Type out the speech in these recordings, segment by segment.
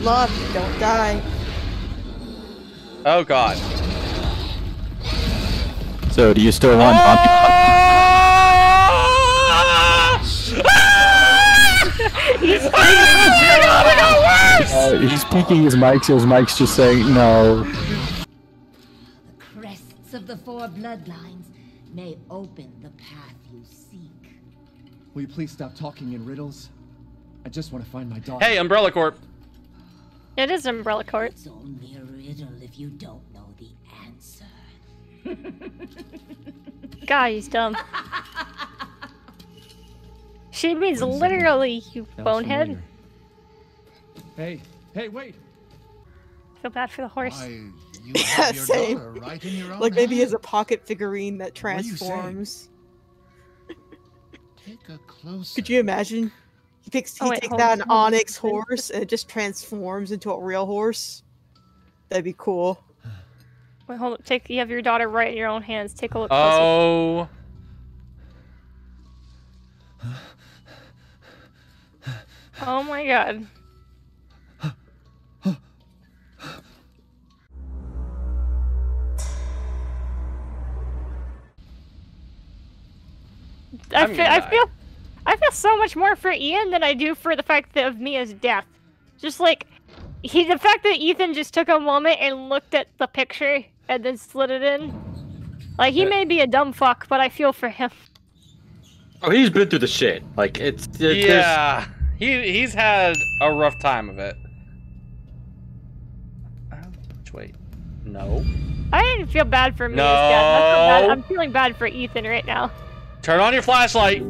Love, don't die. Oh god. So do you still want He's uh, He's peeking his mic, so his mic's just saying no. The crests of the four bloodlines may open the path you seek. Will you please stop talking in riddles? I just want to find my daughter. Hey, Umbrella Corp. It is Umbrella Court. It's only a riddle if you don't know the answer. God, he's dumb. She means literally, you Sounds bonehead. Hey, hey, wait! Feel bad for the horse. Why, you have your Same. right in your own Like maybe he hand. has a pocket figurine that What you transforms. Take a closer. Could you imagine? Oh, he picks he Oh, wait, takes hold out an on. onyx horse and it just transforms into a real horse. That'd be cool. Wait, hold up. Take. You have your daughter right in your own hands. Take a look. closer. Oh. Oh my god. I I'm feel, gonna I feel, I feel so much more for Ian than I do for the fact that of Mia's death. Just like, he, the fact that Ethan just took a moment and looked at the picture and then slid it in. Like he Yeah. may be a dumb fuck, but I feel for him. Oh, he's been through the shit. Like it's, it's there's- Yeah. He he's had a rough time of it. Which way? No. I didn't feel bad for Mia's death. I feel bad- No. I'm feeling bad for Ethan right now. Turn on your flashlight.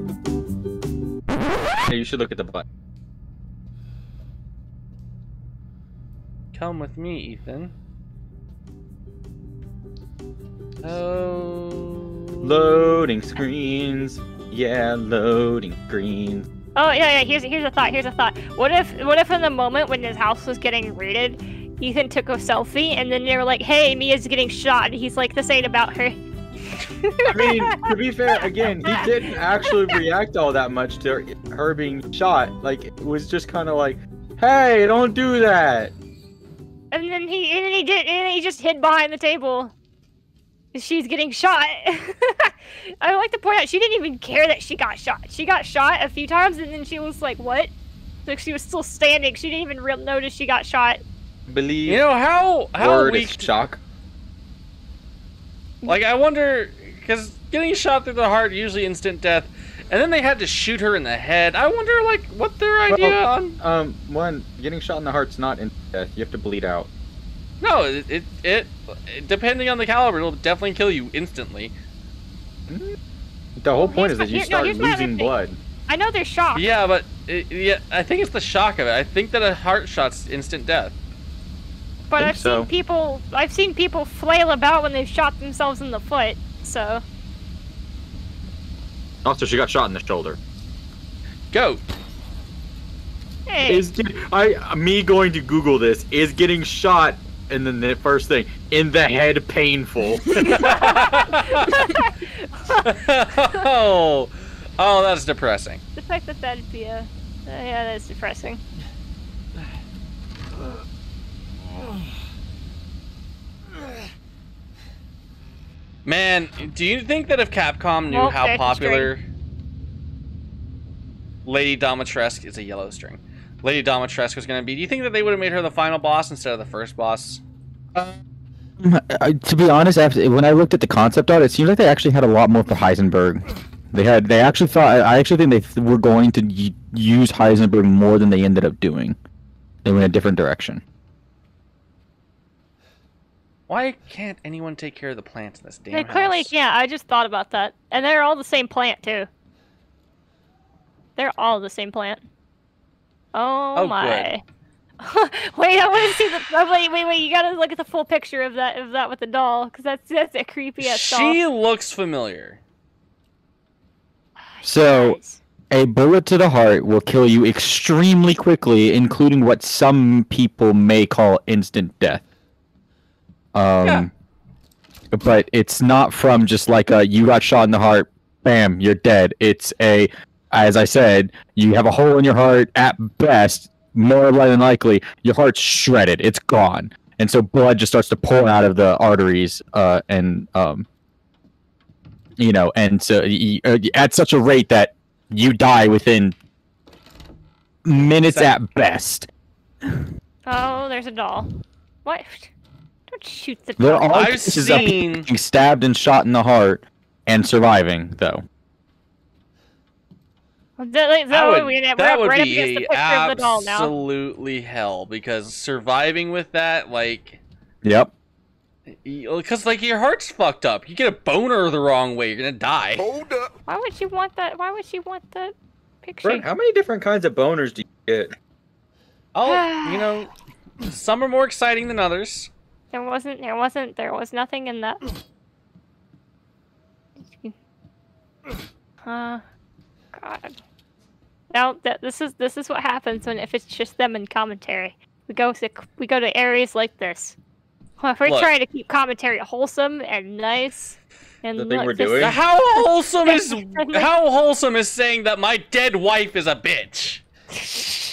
Yeah, you should look at the butt. Come with me, Ethan. Oh. Loading screens. Yeah, loading screens. Oh yeah, yeah. Here's here's a thought. Here's a thought. What if what if in the moment when his house was getting raided, Ethan took a selfie and then they were like, "Hey, Mia's getting shot," and he's like, "This ain't about her." I mean, to be fair, again, he didn't actually react all that much to her being shot. Like, it was just kind of like, hey, don't do that. And then he and then he did and he just hid behind the table. She's getting shot. I would like to point out she didn't even care that she got shot. She got shot a few times and then she was like, "What?" Like she was still standing. She didn't even real notice she got shot. Believe You know how how word weak is shock. Like, I wonder, because getting shot through the heart usually instant death, and then they had to shoot her in the head. I wonder, like, what their idea Well, on. Um, one, getting shot in the heart's not in death. You have to bleed out. No, it, it, it, depending on the caliber, it'll definitely kill you instantly. The whole point is that you here- no, start here's losing blood. I know they're shocked. Yeah, but it, yeah, I think it's the shock of it. I think that a heart shot's instant death. But Think I've so. seen people I've seen people flail about when they've shot themselves in the foot. So Also, she got shot in the shoulder. Go. hey, Is I me going to Google this is getting shot and then the first thing in the head painful. oh, oh, that's depressing. the fact that that'd be a uh, yeah, that's depressing. Man, do you think that if Capcom knew Well, how popular Lady Dimitrescu is a yellow string, Lady Dimitrescu was going to be, do you think that they would have made her the final boss instead of the first boss? I, to be honest, after, when I looked at the concept art, it seems like they actually had a lot more for Heisenberg. They had, they actually thought, I actually think they were going to y- use Heisenberg more than they ended up doing. They went a different direction. Why can't anyone take care of the plants in this damn They clearly house? yeah, I just thought about that. And they're all the same plant too. They're all the same plant. Oh, Oh, my. wait, I want to see the oh, wait, wait, wait, you gotta look at the full picture of that of that with the doll, because that's that's a creepy ass doll. She looks familiar. Ah, so, Guys. a bullet to the heart will kill you extremely quickly, including what some people may call instant death. Um, Yeah. but it's not from just like a you got shot in the heart, bam, you're dead. It's a, as I said, you have a hole in your heart at best, more than likely your heart's shredded. It's gone, and so blood just starts to pour out of the arteries, uh, and um, you know, and so y- y- at such a rate that you die within minutes Sec- at best. Oh, there's a doll. What? Don't shoot the There doll. are I've cases of people being stabbed and shot in the heart and surviving, though. That, like, That so would, we- that up would right be against the a picture of the doll now. absolutely hell because surviving with that, like, Yep. because like your heart's fucked up. You get a boner the wrong way, you're gonna die. Hold up. Why would you want that? Why would you want that picture? Brent, how many different kinds of boners do you get? Oh, you know, some are more exciting than others. There wasn't. There wasn't. There was nothing in that. Uh, God. Now that this is this is what happens when if it's just them in commentary. We go to we go to areas like this. Well, if we're Look. trying to keep commentary wholesome and nice, and The thing look, we're this- doing? How wholesome is how wholesome is saying that my dead wife is a bitch?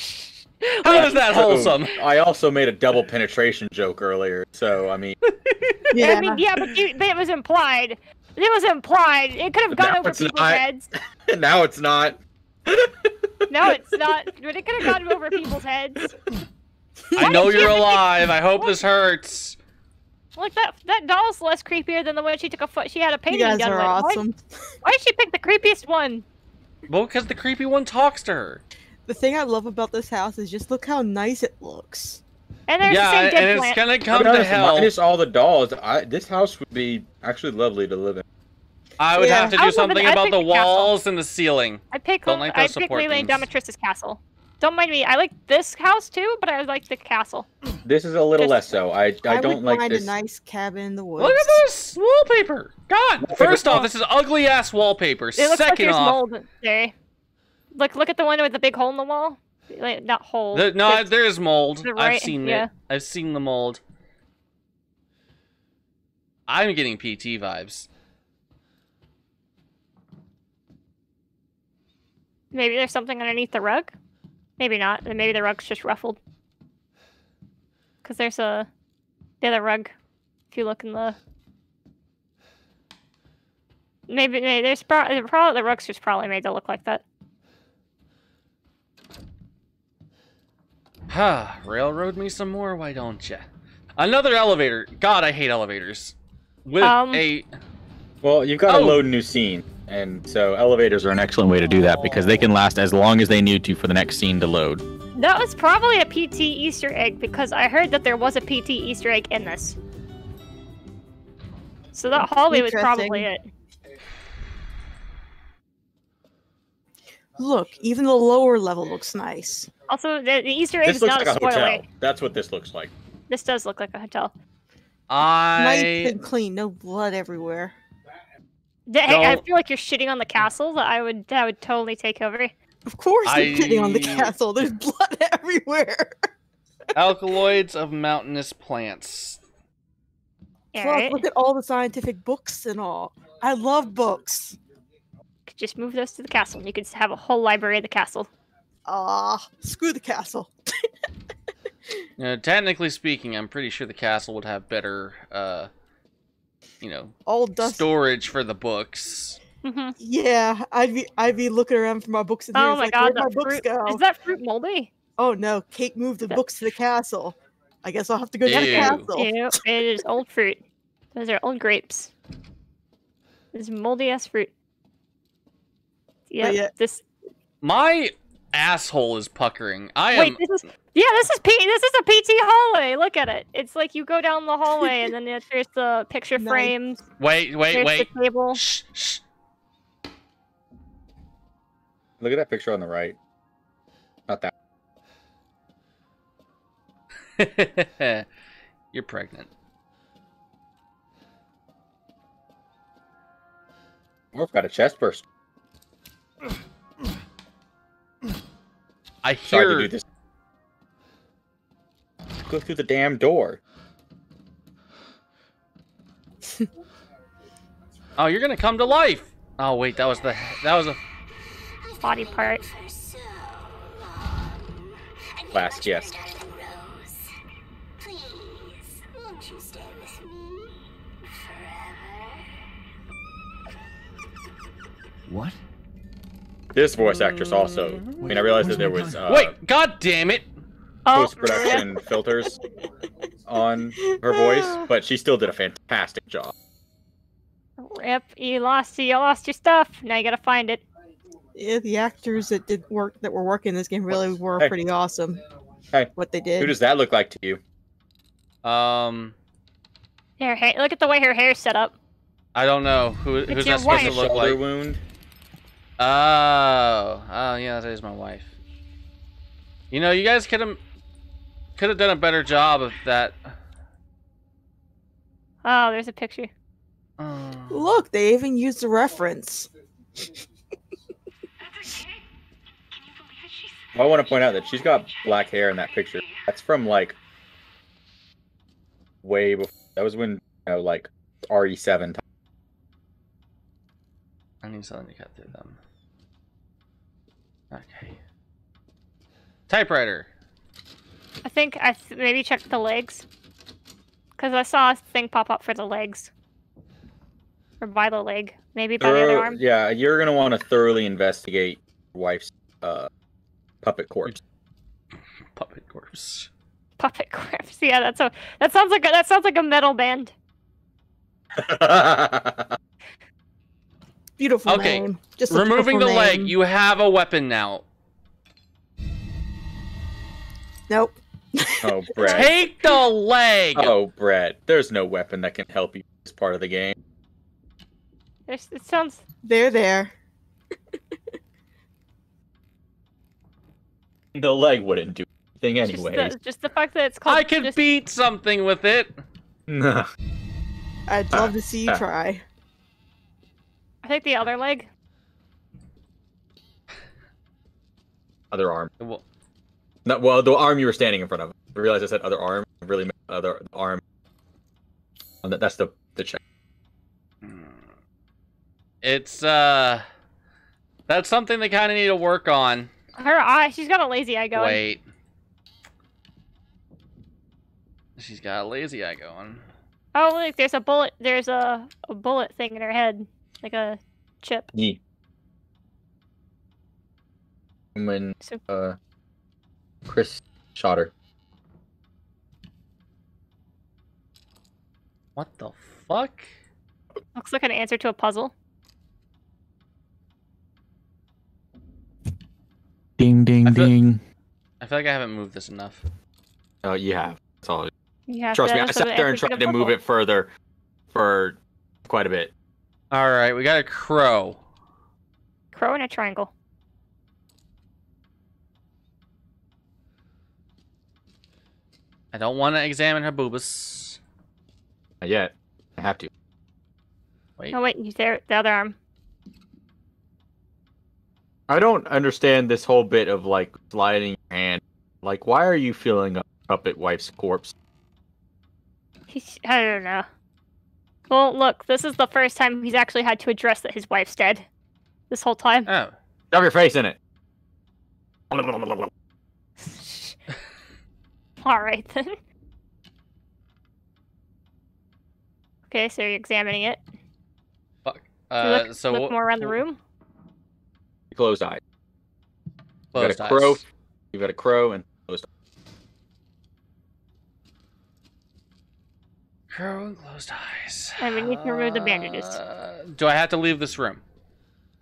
How is that wholesome? I also made a double penetration joke earlier, so I mean, Yeah. I mean, yeah, but, you, but it was implied. It was implied. It could have But gone now over it's people's not. heads. now it's not. No, it's not. But it could have gone over people's heads. I know you you're alive. I hope this hurts. Look, that that doll's less creepier than the one she took a foot. She had a You painting guys done are with. Why- awesome. Why, did she pick the creepiest one? Well, because the creepy one talks to her. The thing I love about this house is just look how nice it looks. And there's yeah, the same and it's plant. gonna come to honest, hell. minus all the dolls, I, this house would be actually lovely to live in. I would Yeah. have to do was hoping- something I about the the castle. walls and the ceiling. I pick Don't like I pick support Leela. Dimitrescu's castle. Don't mind me. I like this house too, but I like the castle. This is a little Just- less so. I I, would don't like find this. a nice cabin in the woods. Look at this wallpaper. God, first off, this is ugly ass wallpaper. It looks like Second there's off, mold there. Look, look at the one with the big hole in the wall. Like, not hole. the, no, It's- there is mold. the I've seen yeah. it. I've seen the mold. I'm getting PT vibes. Maybe there's something underneath the rug. Maybe not. Maybe the rug's just ruffled. Cause there's a the other rug. If you look in the maybe, maybe there's probably the rug's just probably made to look like that. Ha, railroad me some more, why don't ya? Another elevator. God, I hate elevators. With Um, a Well, you've got to Oh. load a new scene, and so elevators Are an excellent way to do that because they can last as long as they need to for the next scene to load. That was probably a PT Easter egg because I heard that there was a PT Easter egg in this. So that hallway was probably it. Look, even the lower level looks nice. Also, the, the Easter egg this is looks not like a a spoiler. hotel. That's what this looks like. This does look like a hotel. Nice I and clean, no blood everywhere. D- hey, I feel like you're shitting on the castle. That I would, that would totally take over. Of course, I... you're shitting on the castle. There's blood everywhere. alkaloids of mountainous plants. Plus, right? look at all the scientific books and all. I love books. Could just move those to the castle. You could have a whole library of the castle. Ah, screw the castle. You know, technically speaking, I'm pretty sure the castle would have better, uh, you know, All dust. storage for the books. hmm Yeah, I'd be I'd be looking around for my books. And Oh my like, god, Where'd my that books fruit! go? Is that fruit moldy? Oh no, Kate moved the That- books to the castle. I guess I'll have to go to the castle. Ew, it is old fruit. Those are old grapes. This is moldy ass fruit. Yeah, yeah- this. My asshole is puckering. I Wait, am. this is. Yeah, this is P. This is a PT hallway. Look at it. It's like you go down the hallway, and then it- there's the picture Nice. frames. Wait, wait, there's wait. the table. Shh, shh. Look at that picture on the right. Not that. You're pregnant. Orph got a chest burst. I Sorry to hear. do this. Go through the damn door. Oh, you're gonna come to life. Oh wait, that was the. That was a. Body part. Last so long. And flask, yes. Please, won't you stay with me forever? What? This voice actress also. I mean, I realized that there was uh, Wait, god damn it! Oh, post production filters on her voice, but she still did a fantastic job. Rip, you lost you lost your stuff. Now you gotta find it. Yeah, the actors that did work that were working this game really were Hey. pretty awesome. Hey. What they did. Who does that look like to you? Um, Her hair. Look at the way her hair's set up. I don't know who It's who's your that supposed wife. to look Shoulder like. wound. Oh, oh yeah, that is my wife. You know, you guys could have could have done a better job of that. Oh, there's a picture. Oh. Look, they even used a reference. I want to point out that she's got black hair in that picture. That's from like way before. That was when you know, like RE7. I need something to cut through them. Okay. Typewriter. I think I th- maybe check the legs. Because I saw a thing pop up for the legs. Or by the leg. Maybe by the other arm. yeah, you're gonna want to thoroughly investigate your wife's uh, puppet corpse. Puppet corpse. Puppet corpse. Yeah, that's a that sounds like a, that sounds like a metal band. Beautiful Okay, name. Just a Removing the beautiful leg, you have a weapon now. Nope. oh, Brett. Take the leg. Oh, Brett. There's no weapon that can help you in this part of the game. There's, it sounds They're there. The leg wouldn't do anything anyway. the, just the fact that it's called. I could just, beat something with it. Nah. I'd love to see you try. I think the other leg. Other arm. Well, No, well, the arm you were standing in front of. I realized I said other arm. I really meant other arm. And that- That's the the check. It's uh, that's something they kind of need to work on. Her eye. She's got a lazy eye going. Wait. She's got a lazy eye going. Oh look, there's a bullet. There's a, a bullet thing in her head, like a chip. Yeah. When So- uh, Chris shot her. What the fuck? Looks like an answer to a puzzle. Ding ding I feel- ding. I feel like I haven't moved this enough. Oh, you have. That's all. You have Trust to me, I sat there and tried to move it further for quite a bit. All right, we got a crow. Crow in a triangle. I don't want to examine her boobus. Not yet. I have to. Wait. Oh wait, you there? The other arm. I don't understand this whole bit of like sliding your hand. Like, why are you feeling a puppet wife's corpse? He's, I don't know. Well, look, this is the first time he's actually had to address that his wife's dead. This whole time. Oh, Shove your face in it. All right then. Okay, so you're examining it. fuck. You Uh, look, so look what- more around the room. Closed eyes. You Closed got a crow. eyes. You got a crow and closed Crow and closed eyes. And we need to remove the bandages. Uh, do I have to leave this room?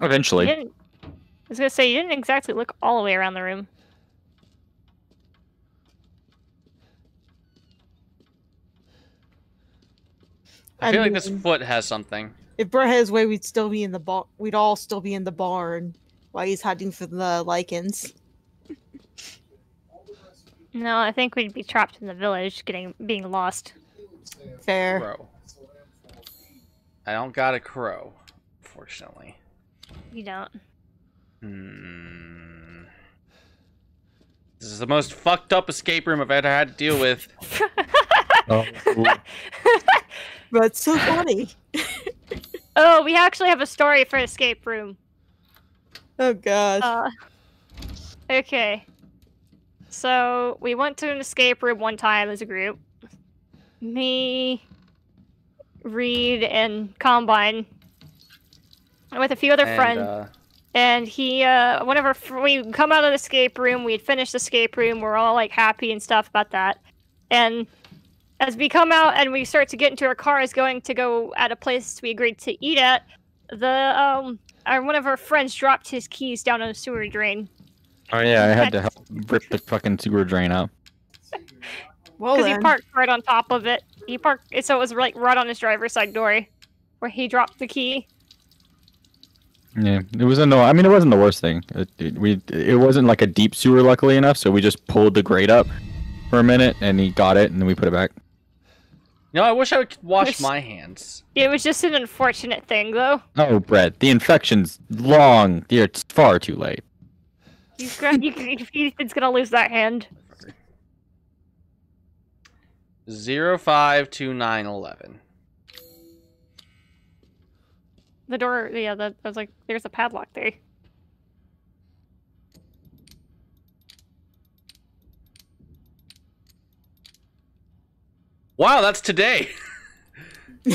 Eventually. I was gonna say you didn't exactly look all the way around the room. I feel like this foot has something. If Brett had his way, we'd still be in the barn. We'd all still be in the barn while he's hiding from the lycans. No, I think we'd be trapped in the village, getting being lost. Fair. Crow. I don't got a crow, fortunately. You don't. Hmm. This is the most fucked up escape room I've ever had to deal with. Oh, But it's so funny. oh, we actually have a story for escape room. Oh god. Uh, okay. So we went to an escape room one time as a group. Me, Reed, and Combine, with a few other And, friends. uh, And he, uh, whenever we come out of the escape room, we had finished the escape room. We're all like happy and stuff about that. And as we come out and we start to get into our cars, going to go at a place we agreed to eat at, the um, our, one of our friends dropped his keys down in a sewer drain Oh yeah, I had to help rip the fucking sewer drain out. Well because he parked right on top of it. He parked, so it was like right on his driver's side door, where he dropped the key. Yeah, it was a no. I mean, it wasn't the worst thing. It, it, we it wasn't like a deep sewer, luckily enough. So we just pulled the grate up for a minute, and he got it, and then we put it back. No, I wish I could wash Yes. my hands. It was just an unfortunate thing, though. Oh, Brett, the infection's long. Yeah, It's far too late. He's gonna, you, Ethan's gonna lose that hand. Zero five two nine eleven. The door, yeah, that I was like, there's a padlock there. Wow, that's today.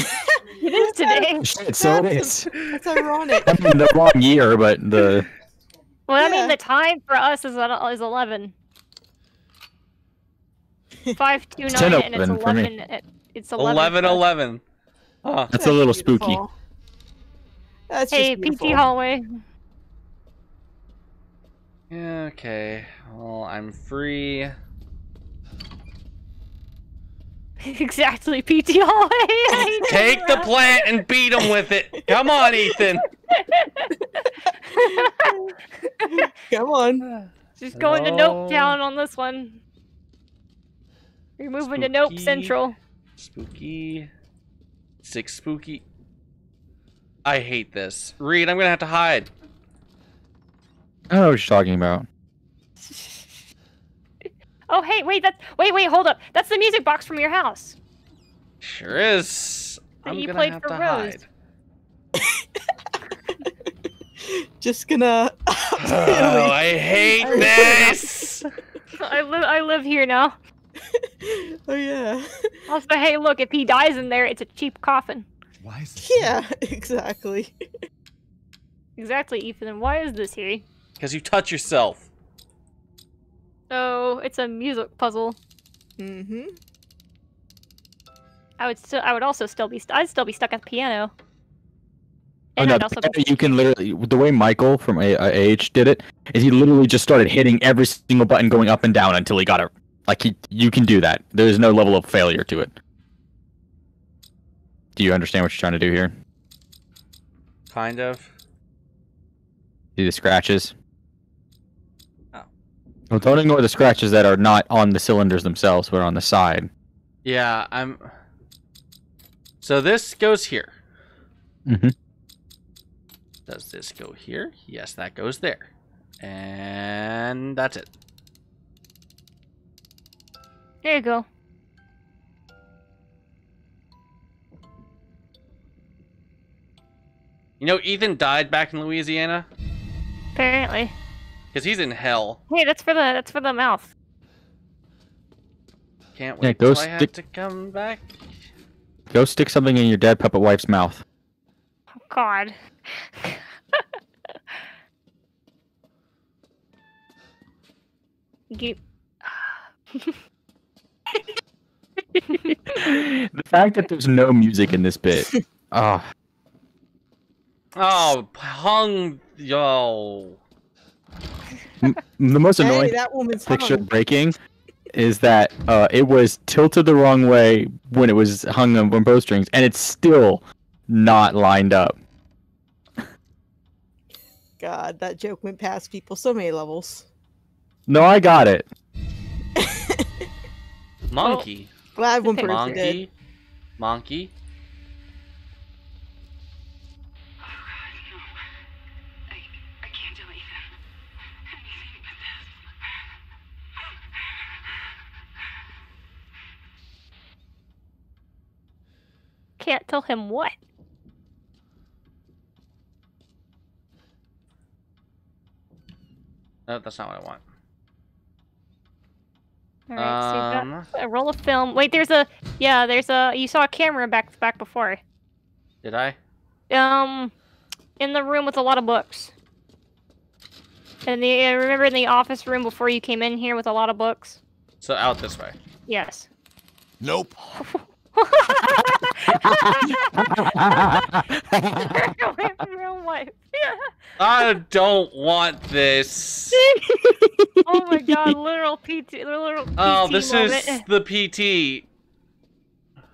It is today. Shit, so it is. That's ironic. I mean, the wrong year, but the Well, I Yeah. mean, the time for us is uh, is eleven. Five two nine, 10, and it's 11 for me. eleven. It, it's eleven. Eleven for us. eleven. Huh. that's a little spooky. beautiful. That's Hey, just PT beautiful. hallway. Yeah, okay. Well, I'm free. exactly, PT hallway. Take the plant and beat him with it. Come on, Ethan. Come on. Just going to Hello? Nope Town on this one. You're moving to Nope Central. Spooky. Six spooky. I hate this. Reed, I'm gonna have to hide. I don't know what you're talking about. Oh, hey, wait, that wait, wait, hold up. That's the music box from your house. Sure is. That I'm you gonna played have for to Rose. hide. Just gonna. Oh, I hate this. I live, I live here now. oh yeah. Also, hey, look, if he dies in there, it's a cheap coffin. Why is this Yeah. Exactly. Exactly, Ethan. And why is this here? Because you touch yourself. Oh, it's a music puzzle. Mm-hmm. I would still, I would also still be, st- I'd still be stuck at the piano. Oh, no, also be you can literally the way Michael from A- A- AH did it is he literally just started hitting every single button going up and down until he got it. Like he, you can do that. There is no level of failure to it. Do you understand what you're trying to do here? Kind of. See the scratches? Oh. Well, don't ignore the scratches that are not on the cylinders themselves, but on the side. Yeah, I'm. So this goes here. Mm-hmm. Does this go here? Yes, that goes there. And that's it. There you go. You know, Ethan died back in Louisiana Apparently. because he's in hell. Hey, that's for the, that's for the mouth. Can't Yeah, wait go till I have stick- to come back. Go stick something in your dead puppet wife's mouth. Oh, God. you, the fact that there's no music in this bit. Ah, Oh, hung yo. the most annoying Hey, that woman's picture hung. breaking is that uh, it was tilted the wrong way when it was hung on on bowstrings, and it's still not lined up. God, that joke went past people so many levels. No, I got it. Monkey. Glad one Okay. person did. Monkey. Monkey. Oh God, no. I, I can't do anything. Anything but this. can't tell him what. No, that's not what I want. All right, so you've Um, got a roll of film. Wait, there's a yeah, there's a you saw a camera back back before. did I? Um, in the room with a lot of books. And the uh, remember in the office room before you came in here with a lot of books. So out this way. Yes. Nope. Away from your own wife. I don't want this. oh my god, literal PT, literal PT Oh, this moment. is the PT.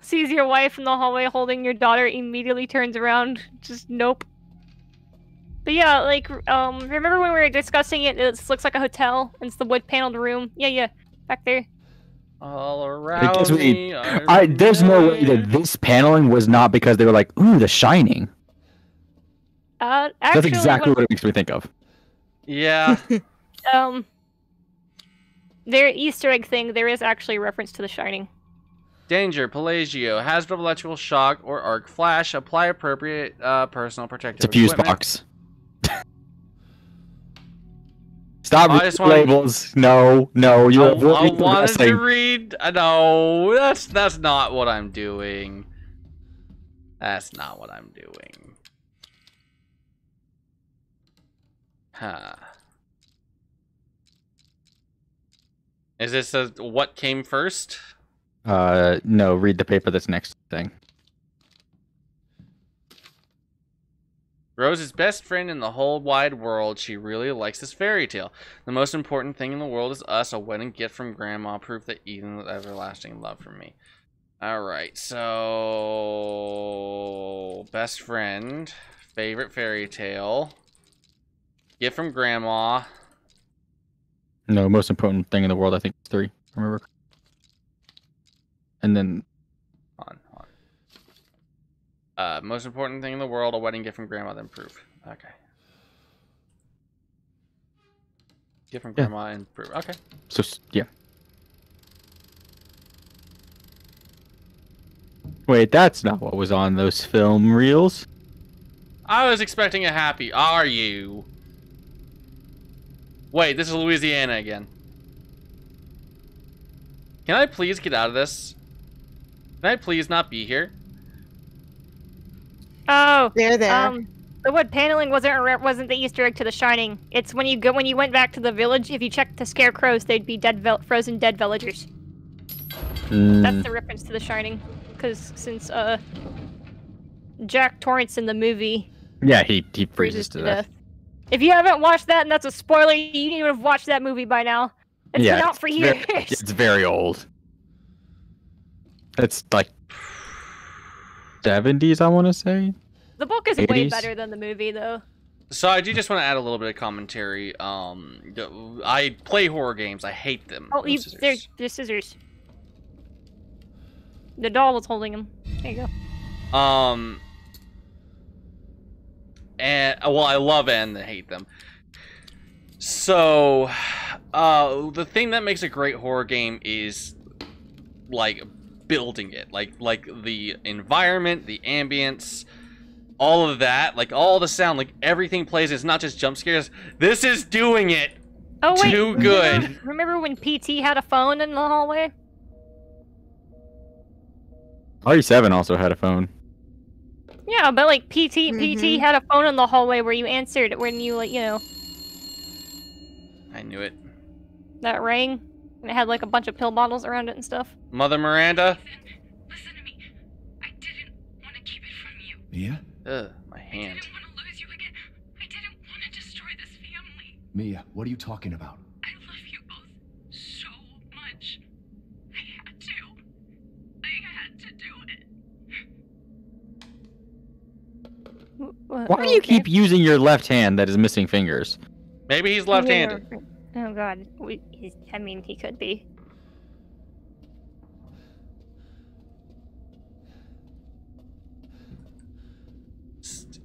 Sees your wife in the hallway holding your daughter, immediately turns around, just nope. But yeah, like, um, remember when we were discussing it? It looks like a hotel. It's the wood paneled room. Yeah, yeah, back there. All guess around we- me. are I, there's no way that this paneling was not because they were like, ooh, The Shining. Uh, actually, That's exactly when- what it makes me think of. Yeah. um, their Easter egg thing. There is actually a reference to The Shining. Danger, Peligro, hazard of electrical shock or arc flash. Apply appropriate uh, personal protective It's a fuse equipment. box. Stop I just the wanna- labels. No, no, you're I avoiding wanted to read. uh, No, that's that's not what I'm doing. That's not what I'm doing. Huh. Is this a what came first? Uh, no, read the paper that's next thing. Rose's best friend in the whole wide world. She really likes this fairy tale. The most important thing in the world is us, a wedding gift from Grandma, proof that Eden was everlasting love for me. Alright, so. Best friend, favorite fairy tale, gift from Grandma. No, most important thing in the world, I think, is three. Remember? And then On, on. Uh, most important thing in the world, a wedding gift from Grandma, then proof. Okay. Gift from Yeah. Grandma and proof. Okay. So yeah. Wait, that's not what was on those film reels. I was expecting a happy. Are you? Wait, this is Louisiana again. Can I please get out of this? Can I please not be here? Oh, There, there. um, the wood paneling wasn't wasn't the Easter egg to The Shining. It's when you go when you went back to the village. If you checked the scarecrows, they'd be dead, frozen dead villagers. Mm, That's the reference to The Shining, because since uh, Jack Torrance in the movie yeah, he he freezes freezes to death. If you haven't watched that, and that's a spoiler, you need to have watched that movie by now. It's Yeah, been out for it's years. ve- It's very old. It's like seventies, I want to say. The book is way better than the movie, though. So I do just want to add a little bit of commentary. Um, d- I play horror games. I hate them. Oh, you, Scissors. there, there's scissors. The doll was holding him. There you go. Um, and well, I love and hate them. So, uh, the thing that makes a great horror game is like building it, like like the environment, the ambience, all of that, like all the sound, like everything plays. It's not just jump scares. This is doing it. Oh wait, Too remember- good. Remember when PT had a phone in the hallway? RE7 also had a phone. Yeah, but like PT. PT mm-hmm. had a phone in the hallway where you answered it when you like you know I knew it. that rang and it had like a bunch of pill bottles around it and stuff. Mother Miranda. Listen to me. I didn't want to keep it from you. Mia? Ugh, my hand. I didn't want to lose you again. I didn't want to destroy this family. Mia, what are you talking about? I love you both so much. I had to. I had to do it. Wh- Why do you keep using your left hand that is missing fingers? Maybe he's left-handed. Yeah. Oh god, we, he's, I mean he could be.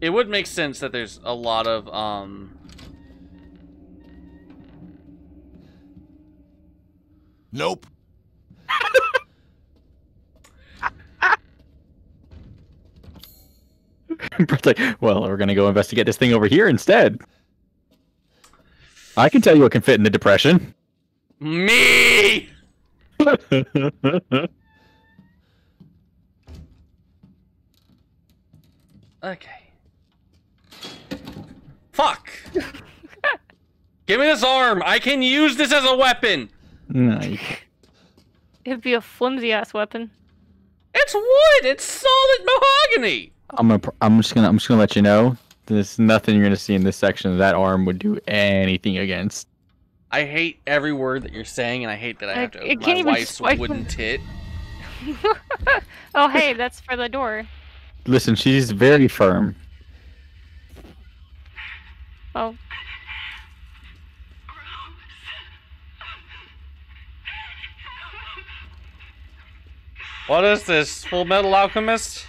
it would make sense that there's a lot of um Nope. Brett's like, well, we're gonna go investigate this thing over here instead. I can tell you what can fit in the depression. Me. Okay. Fuck. Give me this arm. I can use this as a weapon. no. It'd be a flimsy ass weapon. It's wood. It's solid mahogany. I'm gonna. I'm just gonna. I'm just gonna let you know. There's nothing you're gonna see in this section that arm would do anything against. I hate every word that you're saying, and I hate that I have to I- I open can't my even wife's swipe wooden them. tit. oh, hey, that's for the door. Listen, she's very firm. Oh, What is this? Full Metal Alchemist?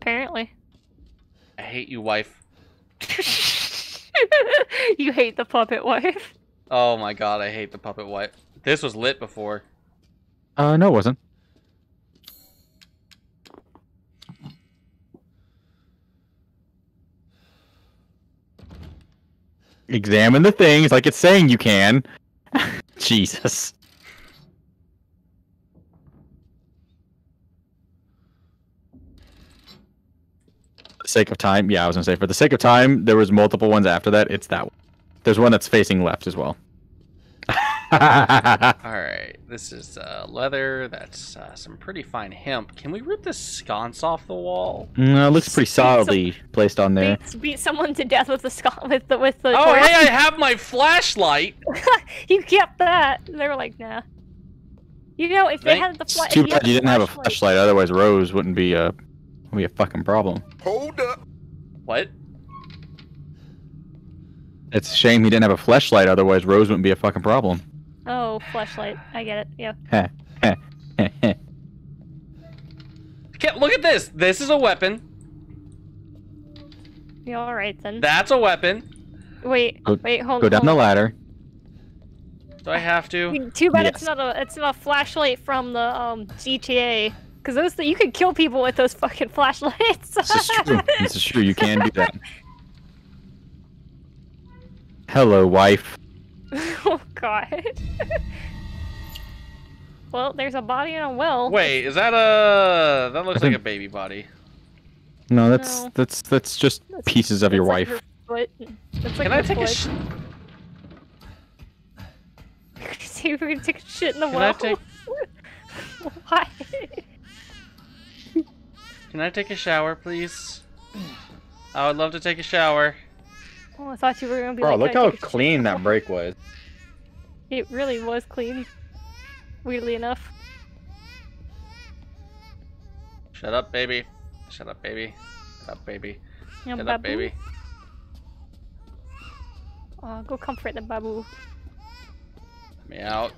Apparently. I hate you, wife. you hate the puppet wife. Oh my god, I hate the puppet wife. This was lit before. Uh, no, it wasn't. Examine the things like it's saying you can. Jesus. Sake of time, yeah, I was gonna say for the sake of time, there was multiple ones after that. It's that one. There's one that's facing left as well. Alright, this is uh, leather. That's uh, some pretty fine hemp. Can we rip this sconce off the wall? No, it looks pretty solidly placed on there. Beat, beat someone to death with the skull with the with the. Oh, torch. hey, I have my flashlight! you kept that. They were like, nah. You know, if they Thank- had the flashlight. too you bad you didn't have a flashlight- flashlight, otherwise Rose wouldn't be a would be a fucking problem. Hold up. What? It's a shame he didn't have a flashlight, otherwise Rose wouldn't be a fucking problem. Oh, flashlight. I get it. Yeah. Okay, look at this! This is a weapon. Yeah. All right then. That's a weapon. wait. Go- wait. Hold. Go down the ladder. Do I have to? Too bad it's not a it's not a flashlight from the um GTA. Cause those you could kill people with those fucking flashlights. This is true. this is true. You can do that. Hello, wife. oh god. well, there's a body in a well. Wait, is that a... That looks I like a baby body. No, that's No. that's that's just That's- pieces of your like wife. her foot. Like Can I her take a foot. sh- See if we can take a shit in the Can I take- Why? Can I take a shower, please? I would love to take a shower. Oh, I thought you were gonna be Bro, like, look how take a shit?" clean that break was. It really was clean. Weirdly enough. Shut up, baby. Shut up, baby. Shut up, baby. Yeah, Shut up, babu. baby. Oh, go comfort the babu. Let me out.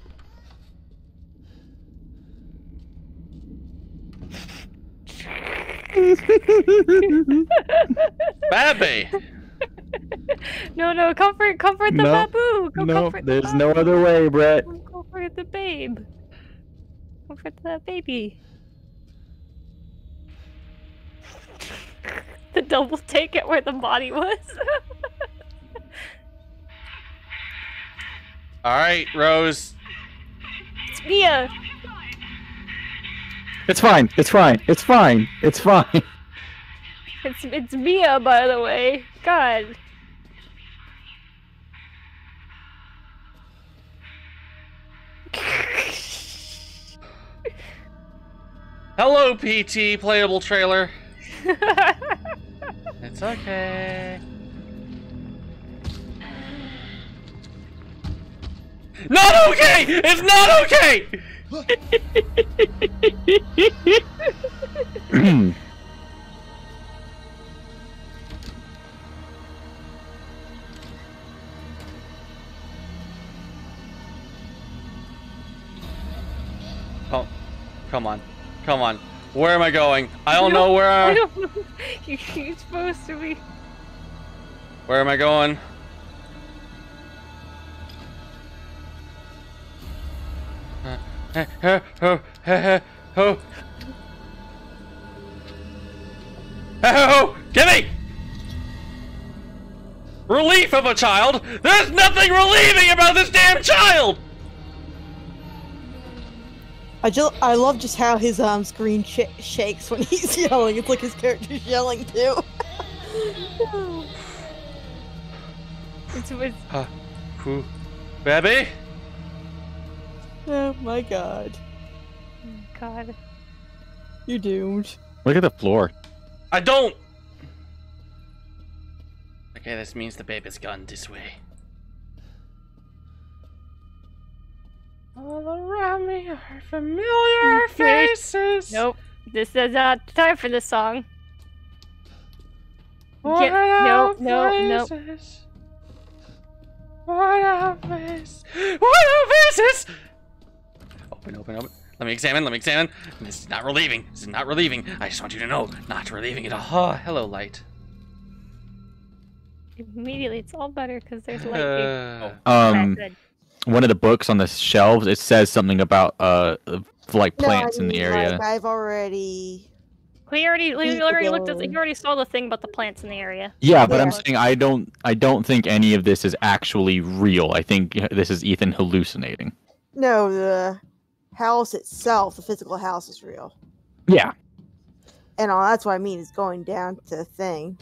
Babby! no, no, comfort, comfort the No, babu. Go no, comfort the there's no other way, Brett. Go Comfort the babe. Comfort the baby. the double take it where the body was. Alright, Rose. it's Mia. It's fine. It's fine. It's fine. It's fine. It's it's Mia, by the way. God. Hello, PT playable trailer. It's okay. Not okay! It's not okay! Oh, come on. Come on. Where am I going? I don't know where I'm... I... don't know. You're supposed to be. Where am I going? Oh, Get me! relief of a child. There's nothing relieving about this damn child. I just I love just how his um screen sh- shakes when he's yelling. It's like his character's yelling too. It's, it's, Who, baby? oh my god, God. you're doomed. Look at the floor. I don't. Okay, this means the baby's gone this way. All around me are familiar faces. Nope. This is not time for this song. What Get- no, a no, no. faces. What a face. What a faces. Open, open, open. Let me examine, let me examine. This is not relieving. This is not relieving. I just want you to know, not relieving at all. Oh, hello, light. Immediately, it's all better because there's light here. Uh, Um, good. one of the books on the shelves, it says something about uh, like No, I plants in the area. Like, I've already. He already, he Eat the already looked at, bone. he already saw the thing about the plants in the area. Yeah, but I'm saying I don't I don't think any of this is actually real. I think this is Ethan hallucinating. No, the house itself, the physical house, is real, Yeah. and all that's what I mean is going down to the thing.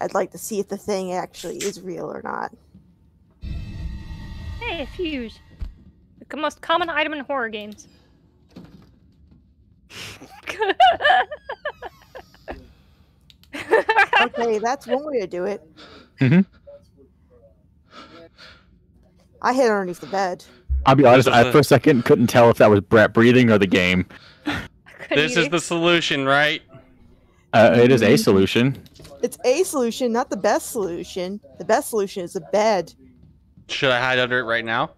I'd like to see if the thing actually is real or not. Hey, a fuse. The most common item in horror games. Okay, that's one way to do it. Mhm. I hid underneath the bed. I'll be honest, I for a second couldn't tell if that was Brett breathing or the game. this is the solution, right? Uh, it is a solution. It's a solution, not the best solution. The best solution is a bed. Should I hide under it right now?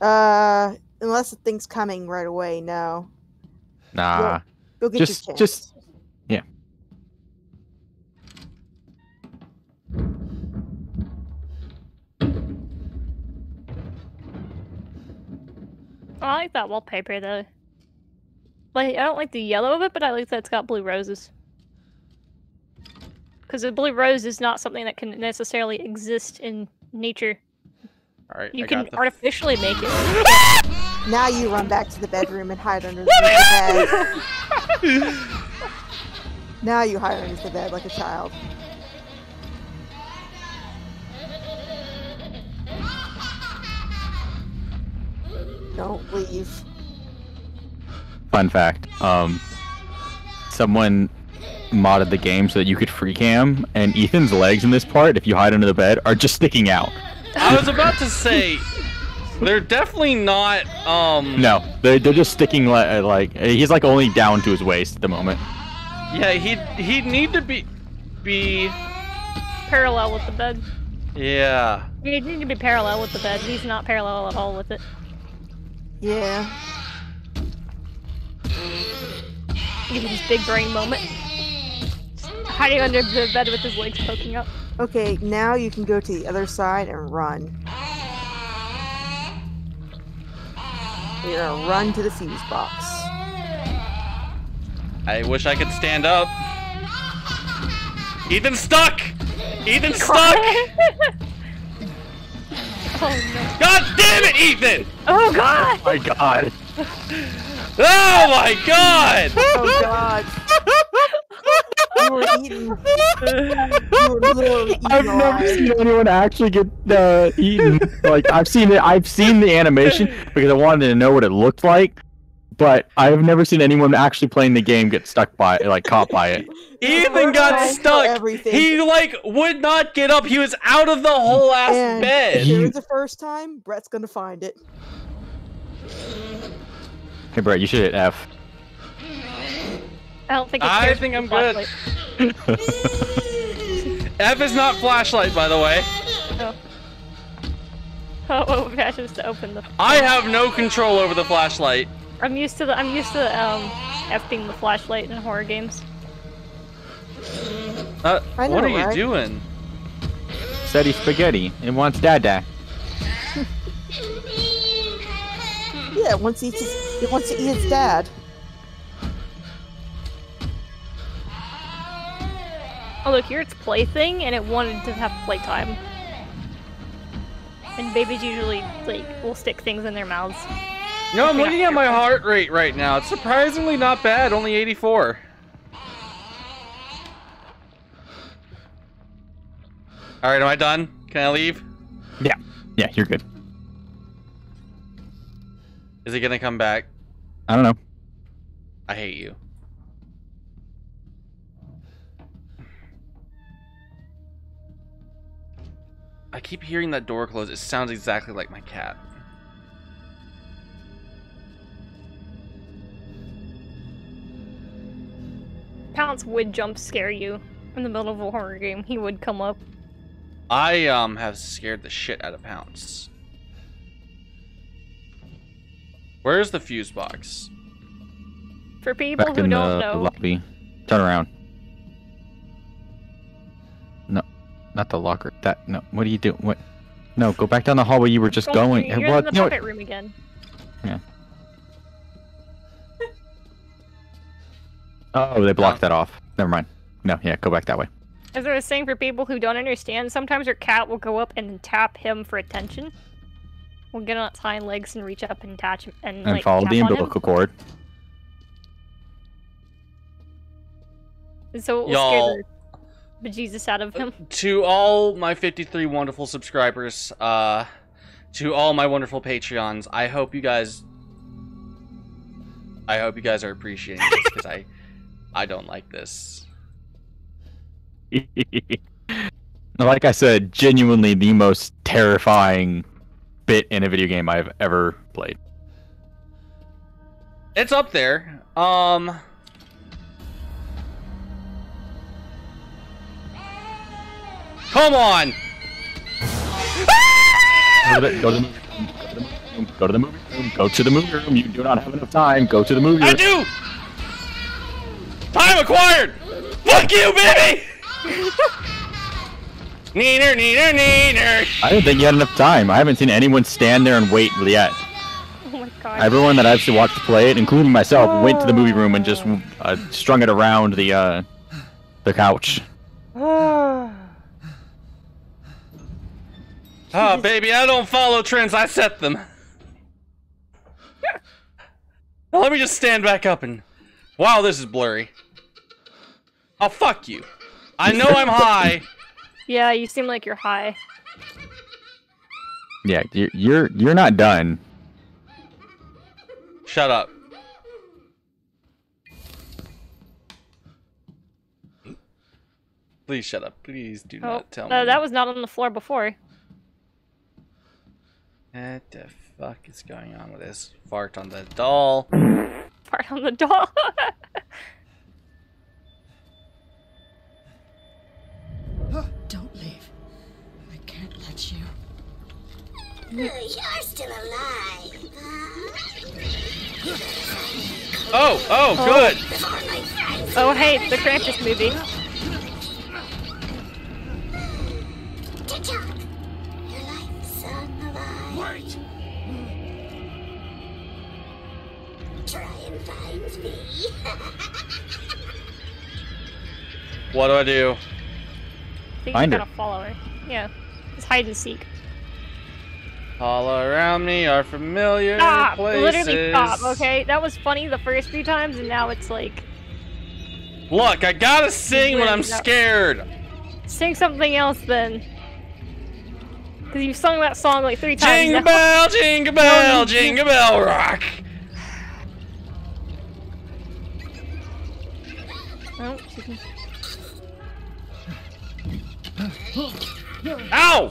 Uh, unless the thing's coming right away. No, Nah. go get Just- your chance. just- I like that wallpaper though. Like I don't like the yellow of it, but I like that it's got blue roses. Because the blue rose is not something that can necessarily exist in nature. All right, You I can got the. artificially make it. Now you run back to the bedroom and hide under the bed. now you hide under the bed like a child. Don't leave. Fun fact. Um someone modded the game so that you could free cam and Ethan's legs in this part, if you hide under the bed, are just sticking out. I was about to say, they're definitely not. Um. No, they're, they're just sticking li- uh, like he's like only down to his waist at the moment. Yeah, he'd he'd need to be be. parallel with the bed. Yeah. You need to be parallel with the bed. He's not parallel at all with it. Yeah. Give him his big brain moment. Just Hiding under the bed with his legs poking up. Okay, now you can go to the other side and run. You're gonna run to the fuse box. I wish I could stand up. Ethan's stuck. Ethan's stuck. oh no. God damn it, Ethan! Oh god! my god. Oh my God! Oh god. you were eaten. You were literally eaten I've never seen anyone actually get uh, eaten. like I've seen it. I've seen the animation because I wanted to know what it looked like, but I've never seen anyone actually playing the game get stuck by it, like caught by it. Ethan got First time for stuck. He like would not get up. He was out of the whole ass And bed. if there is a first time, Brett's gonna find it. Hey Brett, you should hit F. I don't think it's I think I'm the good. flashlight. F is not flashlight, by the way. Oh. Oh, oh, passions to open the. I have no control over the flashlight. I'm used to the. I'm used to um, effing the flashlight in horror games. Uh, know, what are you right? doing? Steady spaghetti. and wants dada. Yeah, once he eats his, he wants to eat his dad. Oh look, here it's plaything, and it wanted to have playtime. And babies usually like will stick things in their mouths. No, I'm looking at my heart rate right now. It's surprisingly not bad, only 84. Alright, am I done? Can I leave? Yeah. Yeah, you're good. Is he gonna come back? I don't know. I hate you. I keep hearing that door close. It sounds exactly like my cat. Pounce would jump scare you in the middle of a horror game. He would come up. I um have scared the shit out of Pounce. Where's the fuse box? For people Back who in don't know, lobby. Turn around. No, not the locker. That no. What are you doing? What? No, go back down the hallway you were just going. You're what? in the No, puppet room again. Oh, they blocked that off. Never mind. No, yeah, go back that way. As I was saying, for people who don't understand, sometimes your cat will go up and tap him for attention. We'll get on its hind legs and reach up and touch him and, And like follow tap the on him. umbilical cord. And so it will Y'all- scare the bejesus out of him. To all my 53 wonderful subscribers, uh, to all my wonderful Patreons, I hope you guys, I hope you guys are appreciating this because I, I don't like this. like I said, genuinely the most terrifying bit in a video game I've ever played. It's up there. Um. Come on! Go to the, go to the movie room. Go to the movie room. Go to the movie room. You do not have enough time. Go to the movie room. I do! Time acquired! Fuck you, baby! neener, neener, neener! I didn't think you had enough time. I haven't seen anyone stand there and wait yet. Oh my god. Everyone that I've watched play it, including myself, went to the movie room and just uh, strung it around the uh, the couch. Oh, baby, I don't follow trends, I set them. now let me just stand back up and. Wow, this is blurry. Oh, fuck you. I know I'm high. Yeah, you seem like you're high. Yeah, you're you're, you're not done. Shut up. Please shut up. Please do Oh, not tell uh, me. that was not on the floor before. What the fuck is going on with this? Fart on the doll. Fart on the doll. You're still alive. Oh, oh, oh, good. oh hey, the Krampus movie. T'Chak, your life son alive. Wait. Try and find me. What do I do? I think Find you gotta follow her. Yeah. It's hide and seek. All around me are familiar Stop! places. Literally stop, okay? That was funny the first few times, and now it's like, Look, I gotta sing when I'm scared. sing something else then. Because you've sung that song like three times Jingle now. bell, jingle bell, jingle bell rock. Oh, Ow!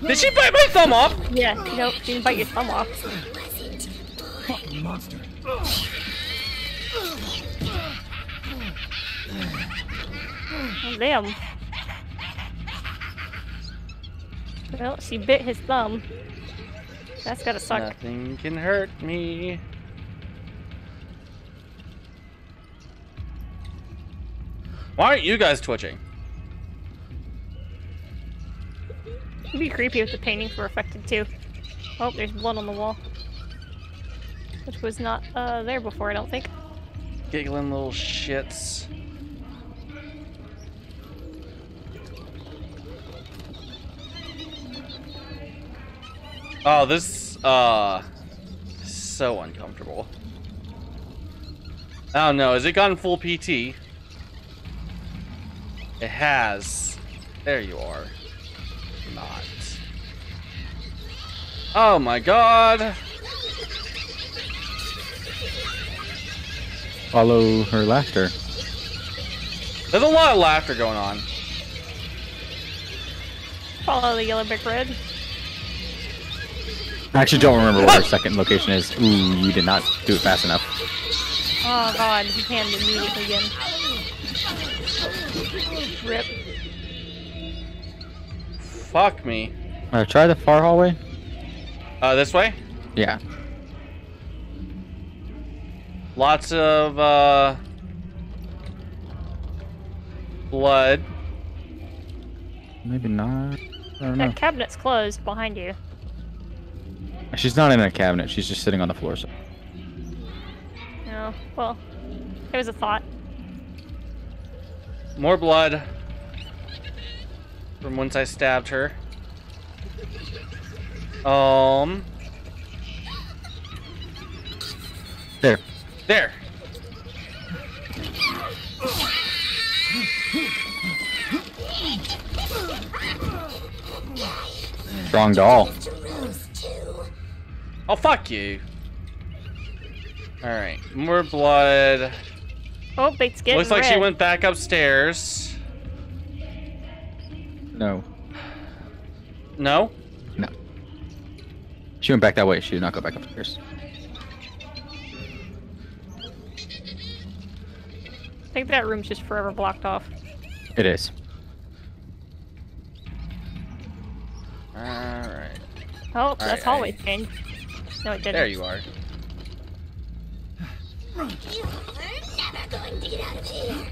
Did she bite my thumb off? Yeah, nope, she can bite your thumb off. Fucking monster. Oh, damn. Well, she bit his thumb. That's gotta suck. Nothing can hurt me. Why aren't you guys twitching? It'd be creepy if the paintings were affected too. Oh, there's blood on the wall. Which was not uh, there before, I don't think. Giggling little shits. Oh, this, uh, so uncomfortable. Oh, I don't know, has it gone full PT? It has. There you are. Oh my god. Follow her laughter. There's a lot of laughter going on. Follow the yellow brick road. I actually don't remember what her second location is. Ooh, you did not do it fast enough. Oh god, he canned immediately again. Rip. Fuck me. Uh, try the far hallway. Uh, this way? Yeah. Lots of, uh... Blood. Maybe not. I don't know. That cabinet's closed behind you. She's not in a cabinet. She's just sitting on the floor. So. No, well, it was a thought. More blood. From once I stabbed her. Um... There. There. Strong doll. Oh, fuck you. Alright, more blood. Oh, it's getting Looks like she went back upstairs. No. No? No. She went back that way. She did not go back upstairs. I think that room's just forever blocked off. It is. Alright. Oh, that's Alright, hallway I- changed. No, it didn't. There you are. You're never going to get out of here.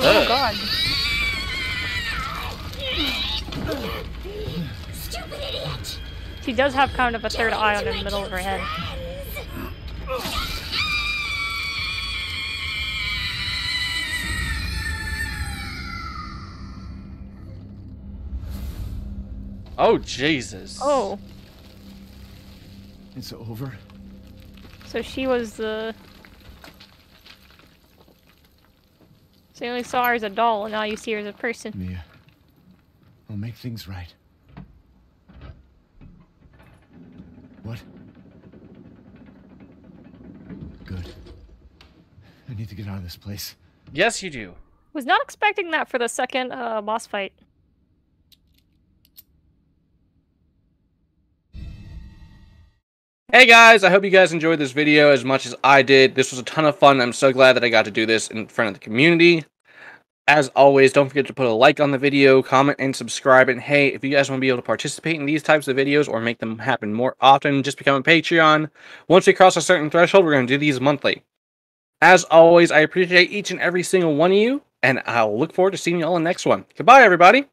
Oh god. Stupid idiot. She does have kind of a third eye on in the middle of her head. Oh, Jesus. Oh, It's over. so she was the. So you only saw her as a doll, and now you see her as a person. Mia. I'll make things right. What? Good. I need to get out of this place. Yes, you do. Was not expecting that for the second uh, boss fight. Hey guys, I hope you guys enjoyed this video as much as I did. This was a ton of fun. I'm so glad that I got to do this in front of the community. As always, don't forget to put a like on the video, comment, and subscribe. And hey, if you guys want to be able to participate in these types of videos or make them happen more often, just become a Patreon. Once we cross a certain threshold, we're going to do these monthly. As always, I appreciate each and every single one of you, and I'll look forward to seeing you all in the next one. Goodbye, everybody!